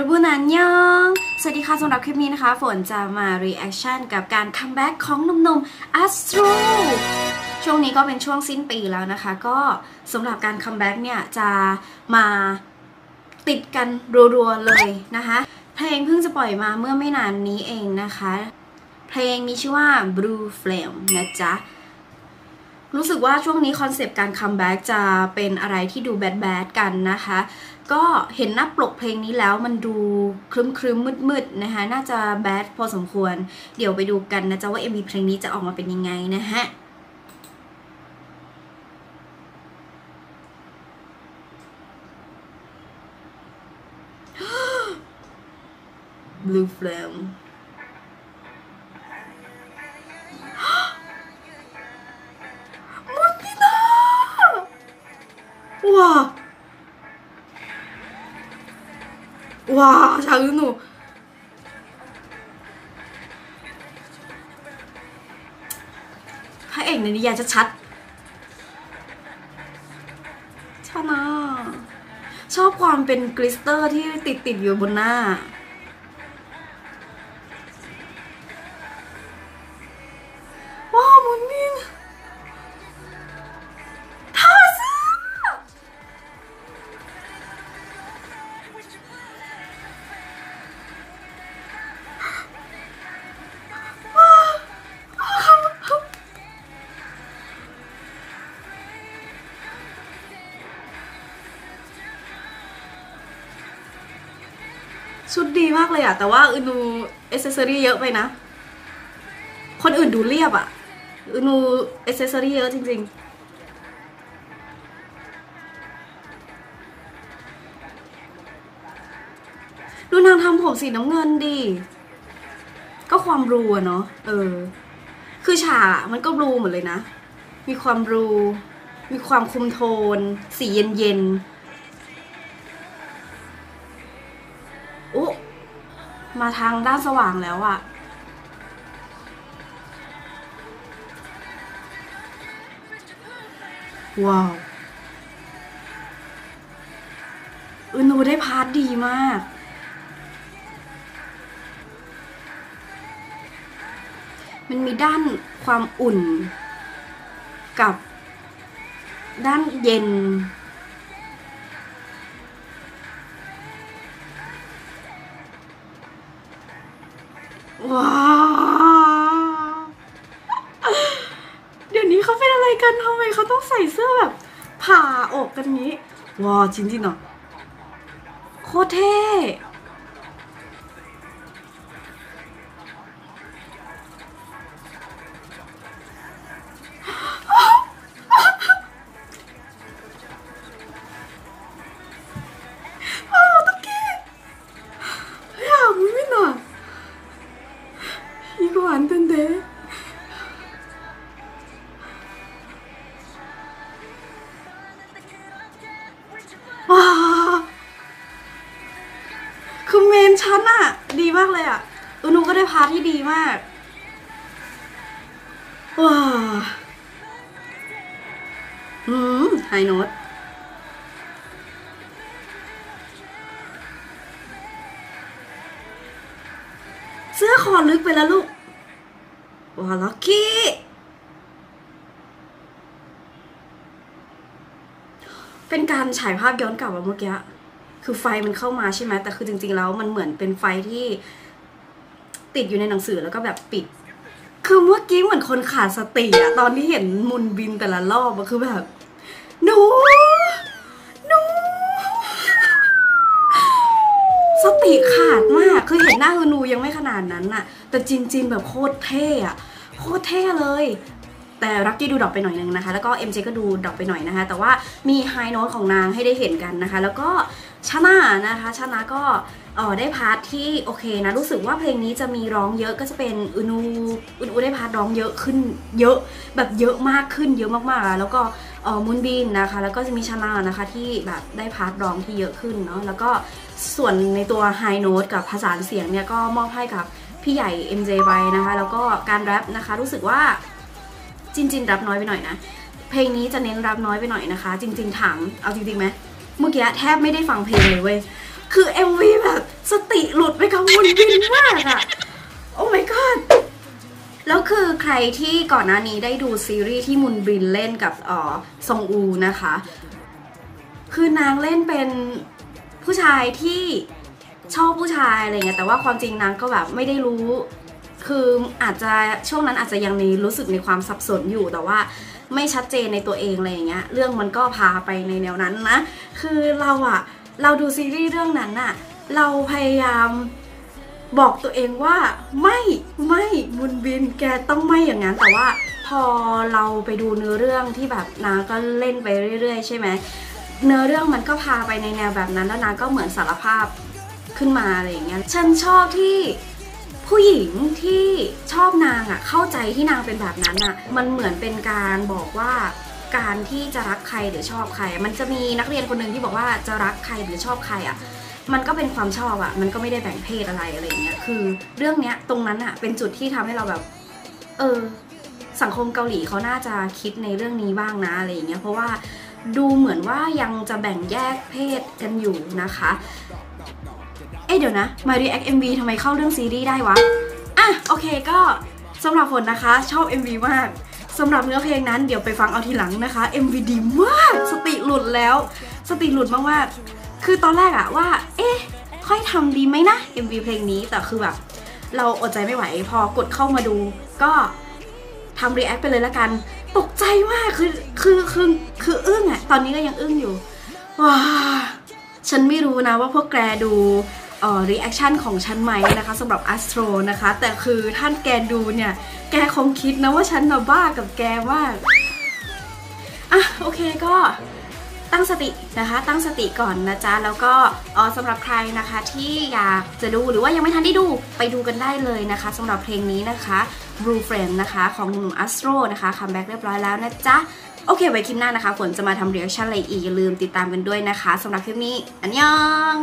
여러분 안녕 สวัสดีค่ะสำหรับคลิปนี้นะคะ ฝนจะมา reaction กับการ comeback ของหนุ่มๆ Astro ช่วงนี้ก็เป็นช่วงสิ้นปีแล้วนะคะ ก็สำหรับการ comeback เนี่ยจะมาติดกันรัวๆเลยนะคะ เพลงเพิ่งจะปล่อยมาเมื่อไม่นานนี้เองนะคะ เพลงมีชื่อว่า Blue Flame นะจ๊ะ รู้สึกว่าช่วงนี้ concept การ comeback จะเป็นอะไรที่ดูแบดแบดกันนะคะ ก็เห็นหน้าปลกเพลงนี้แล้วมันดูครึ้มครึ้มมืดมืดนะคะ น่าจะแบดพอสมควร เดี๋ยวไปดูกันนะจ๊ะว่า MV เพลงนี้จะออกมาเป็นยังไงนะฮะ Blue Flame มุ ว้าว้าชาอึหนูพระเอกในนิยายจะชัดชานะชอบความเป็นกลิสเตอร์ที่ติดติดอยู่บนหน้า ชุดดีมากเลยอะแต่ว่าอืนูเอเซสซอรี่เยอะไปนะ คนอื่นดูเรียบอะอืนูเอเซสซอรี่เยอะจริง ๆดูนางทำผมสีน้ำเงินดิ ก็ความ blue อะเนาะ เออ คือฉากมันก็ blue หมดเลยนะ มีความ blue มีความคุมโทน สีเย็นๆ มาทางด้านสว่างแล้วอะว้าว อือหนูได้พาร์ทดีมาก มันมีด้านความอุ่น กับด้านเย็น ว้าเดี๋ยวนี้เขาเป็นอะไรกันทำไมเขาต้องใส่เสื้อแบบผ่าอกกันนี้ว้าวจริงๆเนาะโคตรเท่ มากเลยอะอึนอูก็ได้ part ที่ดีมากว้าอืม high note เสื้อคอลึกไปแล้วลูกว้าวร็อกกี้เป็นการฉายภาพย้อนกลับมาเมื่อกี้ คือไฟมันเข้ามาใช่ไหมแต่คือจริง ๆ แล้วมันเหมือนเป็นไฟที่ติดอยู่ในหนังสือแล้วก็แบบปิด คือเมื่อกี้เหมือนคนขาดสติอะตอนที่เห็นมุนบินแต่ละรอบอะคือแบบหนูหนูสติขาดมากคือเห็นหน้าคือหนูยังไม่ขนาดนั้นน่ะแต่จินจินแบบโคตรเท่อะโคตรเท่เลย แต่ร็อกกี้ดู drop ไปหน่อยนึงนะคะ แล้วก็ MJ ก็ดู drop ไปหน่อยนะคะ แต่ว่ามี high note ของนางให้ได้เห็นกันนะคะ แล้วก็ซานานะคะซานาก็เออได้ part ที่โอเคนะ รู้สึกว่าเพลงนี้จะมีร้องเยอะก็จะเป็นอึนอูอึนอูได้ part ร้องเยอะขึ้นเยอะแบบเยอะมากขึ้นเยอะมากๆ แล้วก็เออมุนบินนะคะ แล้วก็จะมีซานานะคะที่แบบได้ part ร้องที่เยอะขึ้นเนาะแล้วก็ส่วนในตัว high note กับประสานเสียงเนี่ยก็มอบให้กับพี่ใหญ่ MJ ไปนะคะ แล้วก็การแรปนะคะรู้สึกว่า จินจินรับน้อยไปหน่อยนะ เพลงนี้จะเน้นรับน้อยไปหน่อยนะคะ จริง ๆ ถามเอาจริงๆไหมเมื่อกี้แทบไม่ได้ฟังเพลงเลยเว้ยคือ MV แบบสติหลุดไปกับมุนบินมากอะโอ้ my god แล้วคือใครที่ก่อนหน้านี้ได้ดูซีรีส์ที่มุนบินเล่นกับอ่อซองอูนะคะ คือนางเล่นเป็นผู้ชายที่ชอบผู้ชายอะไรเงี้ยแต่ว่าความจริงนางก็แบบไม่ได้รู้ คืออาจจะช่วงนั้นอาจจะยังมีรู้สึกในความสับสนอยู่แต่ว่าไม่ชัดเจนในตัวเองอะไรอย่างเงี้ยเรื่องมันก็พาไปในแนวนั้นนะ คือเราอะเราดูซีรีส์เรื่องนั้นอะเราพยายามบอกตัวเองว่าไม่ไม่มุนบินแกต้องไม่อย่างนั้นแต่ว่าพอเราไปดูเนื้อเรื่องที่แบบนาก็เล่นไปเรื่อย ๆ ใช่ไหมเนื้อเรื่องมันก็พาไปในแนวแบบนั้นแล้วนาก็เหมือนสารภาพขึ้นมาอะไรอย่างเงี้ยฉันชอบที่ ผู้หญิงที่ชอบนางอะ่ะเข้าใจที่นางเป็นแบบนั้นอะ่ะมันเหมือนเป็นการบอกว่าการที่จะรักใครหรือชอบใคร มันจะมีนักเรียนคนหนึ่งที่บอกว่าจะรักใครหรือชอบใครอะ่ะมันก็เป็นความชอบอะ่ะมันก็ไม่ได้แบ่งเพศอะไรอะไรเงี้ยคือเรื่องเนี้ยตรงนั้นอะ่ะเป็นจุดที่ทำให้เราแบบ เออ สังคมเกาหลีเขาน่าจะคิดในเรื่องนี้บ้างนะอะไรเงี้ยเพราะว่าดูเหมือนว่ายังจะแบ่งแยกเพศกันอยู่นะคะ เอ๊ะเดี๋ยวนะ My React MV ทำไมเข้าเรื่องซีรีส์ได้วะ อะโอเคก็สำหรับฝนนะคะชอบ MV มากสำหรับเนื้อเพลงนั้นเดี๋ยวไปฟังเอาทีหลังนะคะ MV ดีมาก สติหลุดแล้ว สติหลุดมากๆคือตอนแรกอะว่า เอ๊ะ ค่อยทำดีไหมนะ MV เพลงนี้แต่คือแบบ เราอดใจไม่ไหวพอกดเข้ามาดู ก็ทำ react ไปเลยละกัน ตกใจมากคือคือคือคืออึ้งอะตอนนี้ก็ยังอึ้งอยู่ว้าฉันไม่รู้นะว่าพวกแกดู เอ่อ reaction ของฉันไหมนะคะสำหรับ Astro นะคะ แต่คือท่านแกดูเนี่ย แกคงคิดนะว่าฉันนะบ้ากับแกมากอะโอเคก็ตั้งสตินะคะ ตั้งสติก่อนนะจ๊ะ แล้วก็เออสำหรับใครนะคะที่อยากจะดูหรือว่ายังไม่ทันได้ดูไปดูกันได้เลยนะคะสำหรับเพลงนี้นะคะ Blue Friend นะคะของหนุ่ม Astro นะคะคัมแบ็กเรียบร้อยแล้วนะจ๊ะ โอเค ไว้คลิปหน้านะคะฝนจะมาทำ reaction อะไรอีกอย่าลืมติดตามกันด้วยนะคะสำหรับคลิปนี้ อันยอง